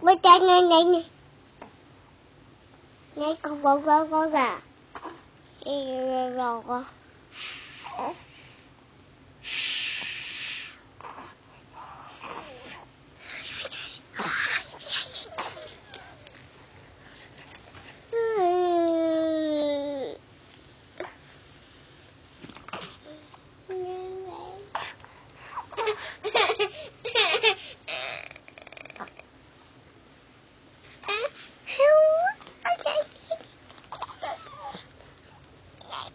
bố trái nghe nghe nghe. Nghe con bố con con gà Rồi con.